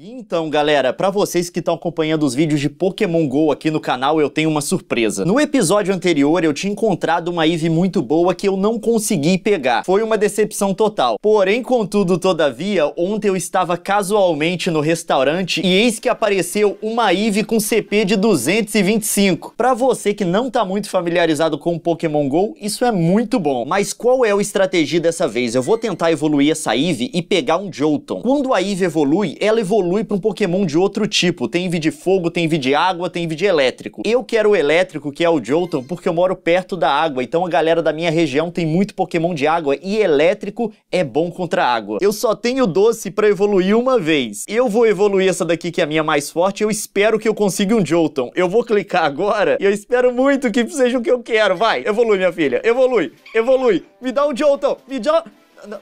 Então, galera, para vocês que estão acompanhando os vídeos de Pokémon GO aqui no canal, eu tenho uma surpresa. No episódio anterior, eu tinha encontrado uma Eve muito boa que eu não consegui pegar. Foi uma decepção total. Porém, contudo, todavia, ontem eu estava casualmente no restaurante e eis que apareceu uma Eve com CP de 225. Para você que não tá muito familiarizado com Pokémon GO, isso é muito bom. Mas qual é a estratégia dessa vez? Eu vou tentar evoluir essa Eve e pegar um Jolton. Quando a Eve evolui, ela evolui evolui para um Pokémon de outro tipo. Tem Eevee de fogo, tem Eevee de água, tem Eevee de elétrico. Eu quero o elétrico, que é o Jolton, porque eu moro perto da água, então a galera da minha região tem muito Pokémon de água e elétrico é bom contra água. Eu só tenho doce para evoluir uma vez. Eu vou evoluir essa daqui que é a minha mais forte, eu espero que eu consiga um Jolton. Eu vou clicar agora e eu espero muito que seja o que eu quero. Vai, evolui minha filha, evolui, evolui. Me dá um Jolton, me dá...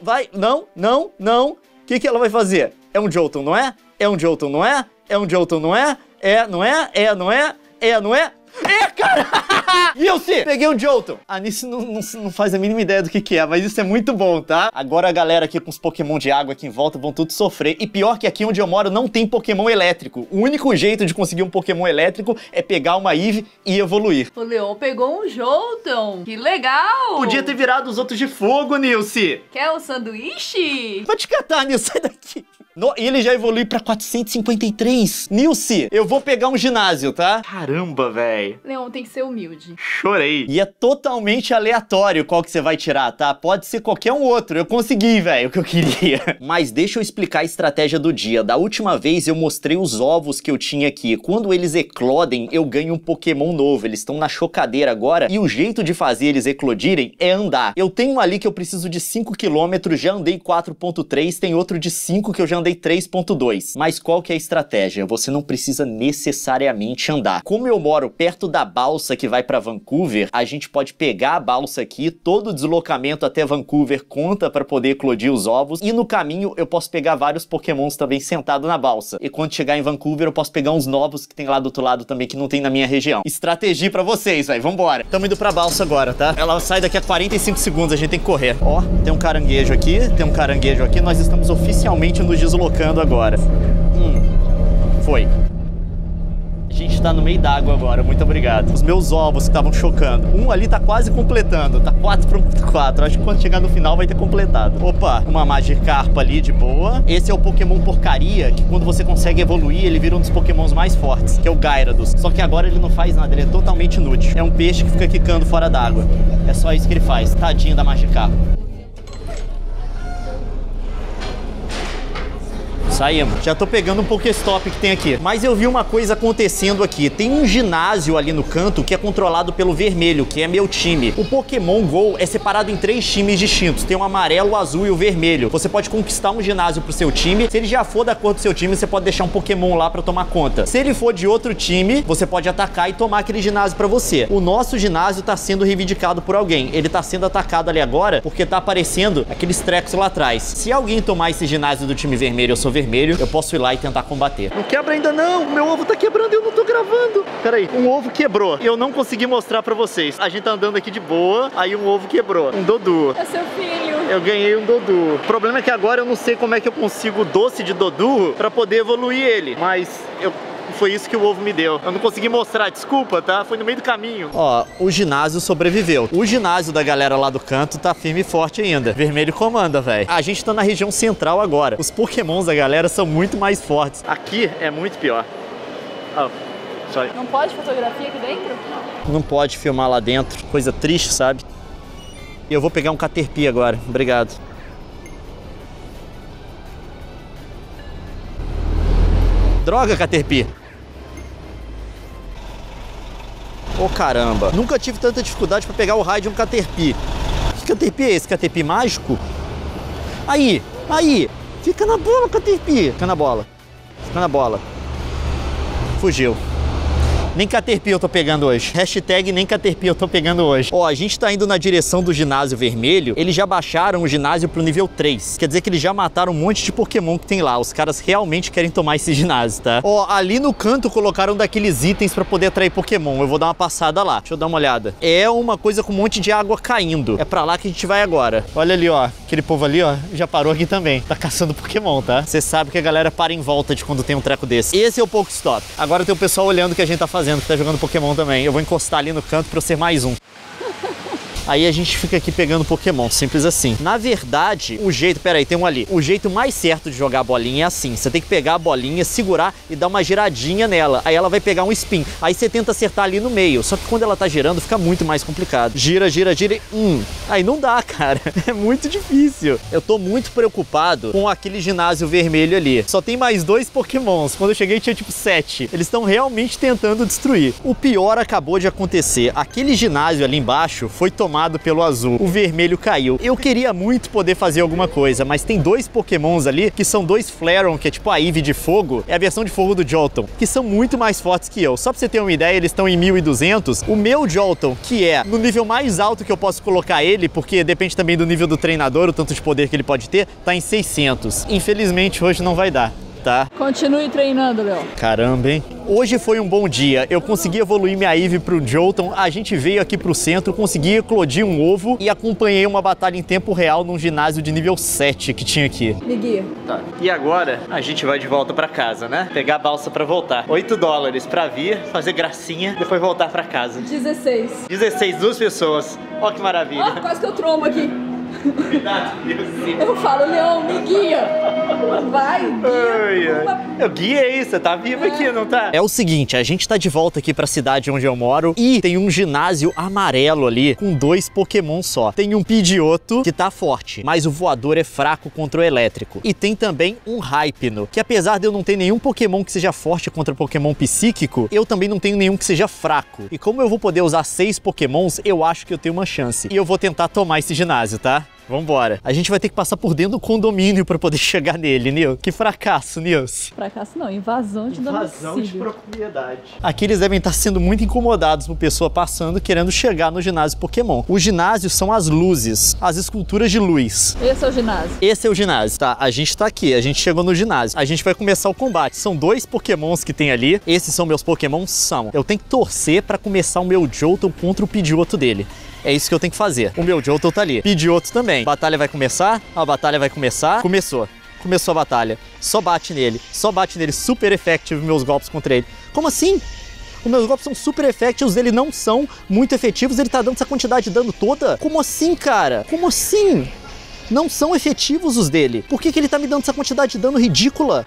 Vai, não, não, não. O que, que ela vai fazer? É um Jolton, não é? É um Jolton, não é? É um Jolton, não é? É, não é? É, não é? É, não é? É, cara! Nilce! Peguei um Jolton. A Nice não, não, não, faz a mínima ideia do que, que é, mas isso é muito bom, tá? Agora a galera aqui com os Pokémon de água aqui em volta vão tudo sofrer. E pior que aqui onde eu moro não tem Pokémon elétrico. O único jeito de conseguir um Pokémon elétrico é pegar uma Eve e evoluir. O Leon pegou um Jolton. Que legal! Podia ter virado os outros de fogo, Nilce. Quer o um sanduíche? Vou te catar, Nilce. Sai daqui. No, e ele já evolui pra 453. Nilce, eu vou pegar um ginásio, tá? Caramba, velho. Leon, tem que ser humilde. Chorei. E é totalmente aleatório qual que você vai tirar, tá? Pode ser qualquer um outro. Eu consegui, velho, o que eu queria. Mas deixa eu explicar a estratégia do dia. Da última vez eu mostrei os ovos que eu tinha aqui. Quando eles eclodem, eu ganho um Pokémon novo. Eles estão na chocadeira agora. E o jeito de fazer eles eclodirem é andar. Eu tenho ali que eu preciso de 5 km, já andei 4.3. Tem outro de 5 que eu já andei andei 3.2. Mas qual que é a estratégia? Você não precisa necessariamente andar. Como eu moro perto da balsa que vai para Vancouver, a gente pode pegar a balsa aqui, todo o deslocamento até Vancouver conta para poder eclodir os ovos, e no caminho eu posso pegar vários pokémons também sentado na balsa. E quando chegar em Vancouver eu posso pegar uns novos que tem lá do outro lado também que não tem na minha região. Estratégia para vocês, velho. Vambora. Tamo indo pra balsa agora, tá? Ela sai daqui a 45 segundos, a gente tem que correr. Ó, tem um caranguejo aqui, tem um caranguejo aqui. Nós estamos oficialmente nos deslocando deslocando agora. Hum, foi. A gente tá no meio d'água agora, muito obrigado. Os meus ovos que estavam chocando. Um ali tá quase completando, tá 4.4. Acho que quando chegar no final vai ter completado. Opa, uma Magikarpa ali de boa. Esse é o Pokémon porcaria, que quando você consegue evoluir, ele vira um dos Pokémons mais fortes, que é o Gyarados. Só que agora ele não faz nada, ele é totalmente inútil. É um peixe que fica quicando fora d'água. É só isso que ele faz. Tadinho da Magikarpa. Saímos. Já tô pegando um Pokéstop que tem aqui. Mas eu vi uma coisa acontecendo aqui. Tem um ginásio ali no canto que é controlado pelo vermelho, que é meu time. O Pokémon GO é separado em três times distintos. Tem o amarelo, o azul e o vermelho. Você pode conquistar um ginásio pro seu time. Se ele já for da cor do seu time, você pode deixar um Pokémon lá pra tomar conta. Se ele for de outro time, você pode atacar e tomar aquele ginásio pra você. O nosso ginásio tá sendo reivindicado por alguém. Ele tá sendo atacado ali agora porque tá aparecendo aqueles trecos lá atrás. Se alguém tomar esse ginásio do time vermelho, eu sou vermelho, vermelho, eu posso ir lá e tentar combater. Não quebra ainda não, meu ovo tá quebrando e eu não tô gravando. Peraí, um ovo quebrou e eu não consegui mostrar pra vocês. A gente tá andando aqui de boa, aí um ovo quebrou. Um Dodu. É seu filho. Eu ganhei um Dodu. O problema é que agora eu não sei como é que eu consigo doce de Dodu pra poder evoluir ele. Mas eu foi isso que o ovo me deu. Eu não consegui mostrar, desculpa, tá? Foi no meio do caminho. Ó, o ginásio sobreviveu. O ginásio da galera lá do canto tá firme e forte ainda. Vermelho comanda, velho. A gente tá na região central agora. Os pokémons da galera são muito mais fortes. Aqui é muito pior. Oh. Sorry. Não pode fotografia aqui dentro? Não pode filmar lá dentro. Coisa triste, sabe? E eu vou pegar um Caterpie agora. Obrigado. Droga, Caterpie. Ô oh, caramba, nunca tive tanta dificuldade para pegar o raio de um Caterpie. Que Caterpie é esse? Caterpie mágico? Aí, aí, fica na bola, Caterpie. Fica na bola, fica na bola. Fugiu. Nem Caterpie eu tô pegando hoje. Hashtag nem Caterpie eu tô pegando hoje. Ó, a gente tá indo na direção do ginásio vermelho. Eles já baixaram o ginásio pro nível 3. Quer dizer que eles já mataram um monte de Pokémon que tem lá. Os caras realmente querem tomar esse ginásio, tá? Ó, ali no canto colocaram daqueles itens pra poder atrair Pokémon. Eu vou dar uma passada lá. Deixa eu dar uma olhada. É uma coisa com um monte de água caindo. É pra lá que a gente vai agora. Olha ali, ó. Aquele povo ali, ó, já parou aqui também. Tá caçando Pokémon, tá? Você sabe que a galera para em volta de quando tem um treco desse. Esse é o Pokestop. Agora tem o pessoal olhando o que a gente tá fazendo, que tá jogando Pokémon também. Eu vou encostar ali no canto pra eu ser mais um. Aí a gente fica aqui pegando Pokémon, simples assim. Na verdade, o jeito, peraí, tem um ali. O jeito mais certo de jogar a bolinha é assim. Você tem que pegar a bolinha, segurar e dar uma giradinha nela. Aí ela vai pegar um spin. Aí você tenta acertar ali no meio. Só que quando ela tá girando, fica muito mais complicado. Gira, gira, gira e... Hum. Aí não dá, cara. É muito difícil. Eu tô muito preocupado com aquele ginásio vermelho ali. Só tem mais dois Pokémons. Quando eu cheguei tinha tipo sete. Eles estão realmente tentando destruir. O pior acabou de acontecer. Aquele ginásio ali embaixo foi tomado tomado pelo azul. O vermelho caiu. Eu queria muito poder fazer alguma coisa, mas tem dois pokémons ali que são dois Flareon, que é tipo a Eve de fogo, é a versão de fogo do Jolton, que são muito mais fortes que eu. Só pra você ter uma ideia, eles estão em 1200. O meu Jolton, que é no nível mais alto que eu posso colocar ele, porque depende também do nível do treinador, o tanto de poder que ele pode ter, tá em 600. Infelizmente hoje não vai dar tá? Continue treinando, Léo. Caramba, hein? Hoje foi um bom dia. Eu consegui evoluir minha Eve pro Jolton. A gente veio aqui pro centro, consegui eclodir um ovo e acompanhei uma batalha em tempo real num ginásio de nível 7 que tinha aqui. Me guia. Tá. E agora a gente vai de volta pra casa, né? Pegar a balsa pra voltar. 8 dólares pra vir, fazer gracinha, depois voltar pra casa. 16. 16, duas pessoas. Ó que maravilha. Ó, quase que eu trombo aqui. Cuidado, meu Deus. Eu falo, Leão, me guia. Vai, guia. Ai, ai. Eu guiei, você tá vivo É. aqui, não tá? É o seguinte, a gente tá de volta aqui pra cidade onde eu moro e tem um ginásio amarelo ali com dois Pokémon só. Tem um Pidgeotto que tá forte, mas o voador é fraco contra o elétrico. E tem também um Hypno, que apesar de eu não ter nenhum Pokémon que seja forte contra Pokémon psíquico, eu também não tenho nenhum que seja fraco. E como eu vou poder usar seis Pokémons, eu acho que eu tenho uma chance. E eu vou tentar tomar esse ginásio, tá? Vambora. A gente vai ter que passar por dentro do condomínio pra poder chegar nele, Nils. Que fracasso, Nils. Fracasso não, invasão de domicílio. propriedade. Aqui eles devem estar sendo muito incomodados por pessoa passando querendo chegar no ginásio Pokémon. Os ginásios são as luzes, as esculturas de luz. Esse é o ginásio. Esse é o ginásio, tá? A gente tá aqui, a gente chegou no ginásio. A gente vai começar o combate. São dois pokémons que tem ali. Esses são meus pokémons? São. Eu tenho que torcer pra começar o meu Jolton contra o Pidgeotto dele. É isso que eu tenho que fazer. O meu Jolton tá ali. Pidgeotto também. Batalha vai começar? A batalha vai começar. Começou. Começou a batalha. Só bate nele. Só bate nele. Super effective meus golpes contra ele. Como assim? Os meus golpes são super effectivos, ele não são muito efetivos, ele tá dando essa quantidade de dano toda? Como assim, cara? Como assim? Não são efetivos os dele. Por que, que ele tá me dando essa quantidade de dano ridícula?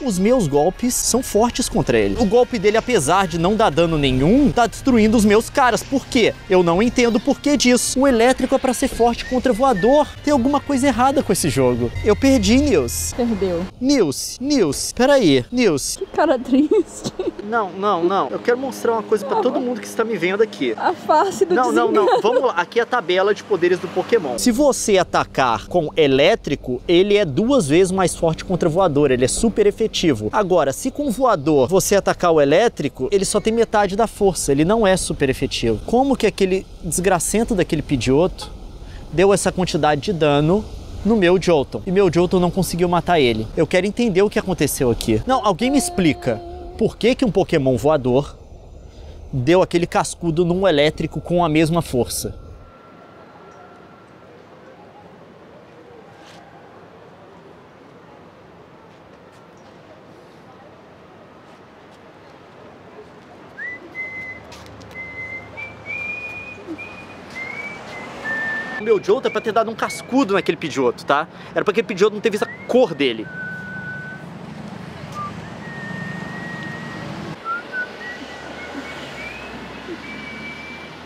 Os meus golpes são fortes contra ele. O golpe dele, apesar de não dar dano nenhum, tá destruindo os meus caras. Por quê? Eu não entendo o porquê disso. O elétrico é pra ser forte contra voador. Tem alguma coisa errada com esse jogo. Eu perdi, Nils. Perdeu. Nils, Nils, peraí, Nils. Que cara triste. Não, não, não. Eu quero mostrar uma coisa pra todo mundo que está me vendo aqui. A face do Não, não, desengano. não. Vamos lá. Aqui é a tabela de poderes do Pokémon. Se você atacar com elétrico, ele é duas vezes mais forte contra voador. Ele é super efetivo. Agora, se com voador você atacar o elétrico, ele só tem metade da força. Ele não é super efetivo. Como que aquele desgracento daquele Pidgeotto deu essa quantidade de dano no meu Jolton. E meu Jolton não conseguiu matar ele. Eu quero entender o que aconteceu aqui. Não, alguém me explica. Por que, que um Pokémon voador deu aquele cascudo num elétrico com a mesma força? Meu Jolton é pra ter dado um cascudo naquele Pidgeotto, tá? Era pra aquele Pidgeotto não ter visto a cor dele.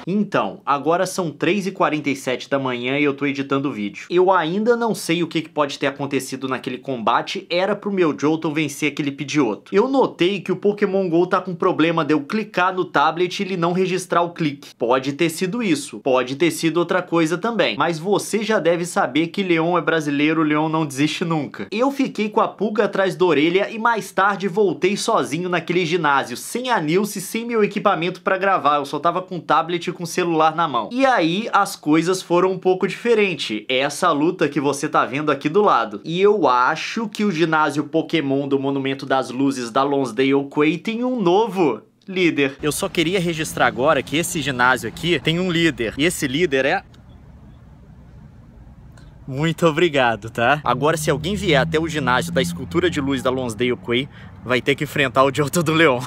Então, agora são 3h47 da manhã e eu tô editando o vídeo. Eu ainda não sei o que pode ter acontecido naquele combate, era pro meu Jolton vencer aquele Pidgeotto. Eu notei que o Pokémon GO tá com problema de eu clicar no tablet e ele não registrar o clique. Pode ter sido isso, pode ter sido outra coisa também. Mas você já deve saber que Leon é brasileiro, Leon não desiste nunca. Eu fiquei com a pulga atrás da orelha e mais tarde voltei sozinho naquele ginásio, sem a Nilce, sem meu equipamento para gravar. Eu só tava com o tablet com o celular na mão. E aí as coisas foram um pouco diferentes. Essa luta que você tá vendo aqui do lado. E eu acho que o ginásio Pokémon do Monumento das Luzes da Lonsdale Quay tem um novo líder. Eu só queria registrar agora que esse ginásio aqui tem um líder. E esse líder é muito obrigado, tá? Agora, se alguém vier até o ginásio da escultura de luz da Lonsdale Quay, vai ter que enfrentar o Johto do Leão.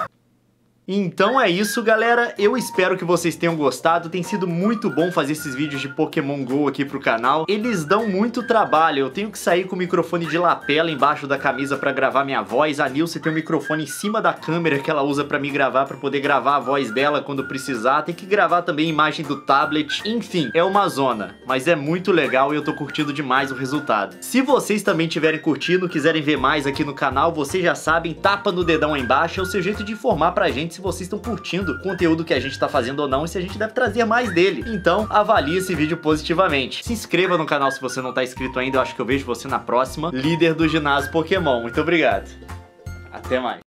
Então é isso, galera. Eu espero que vocês tenham gostado. Tem sido muito bom fazer esses vídeos de Pokémon GO aqui pro canal. Eles dão muito trabalho. Eu tenho que sair com o microfone de lapela embaixo da camisa pra gravar minha voz. A Nilce tem o um microfone em cima da câmera que ela usa pra me gravar, pra poder gravar a voz dela quando precisar. Tem que gravar também a imagem do tablet. Enfim, é uma zona. Mas é muito legal e eu tô curtindo demais o resultado. Se vocês também estiverem curtindo, quiserem ver mais aqui no canal, vocês já sabem, tapa no dedão aí embaixo. É o seu jeito de informar pra gente se vocês estão curtindo o conteúdo que a gente tá fazendo ou não e se a gente deve trazer mais dele. Então, avalie esse vídeo positivamente. Se inscreva no canal se você não tá inscrito ainda, eu acho que eu vejo você na próxima. Líder do ginásio Pokémon. Muito obrigado. Até mais.